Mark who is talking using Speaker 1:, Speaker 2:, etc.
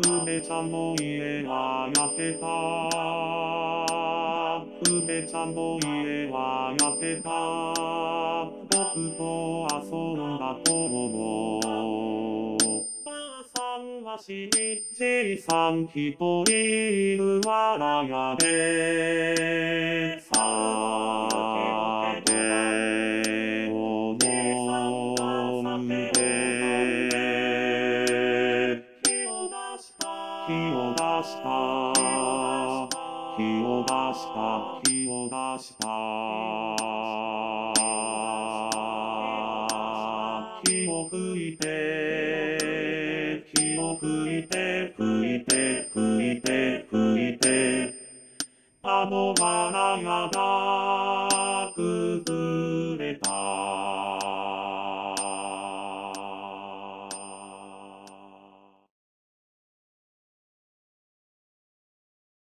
Speaker 1: 梅ちゃんの家は焼けた？梅ちゃんの家は焼けた？僕と遊んだ頃も。ばあさんは死に、じいさん一人いるわらやで。火を出した。火を出した。火を出した。火を吹いて。火を吹いて、吹いて、吹いて、吹いて。あのわらやだ。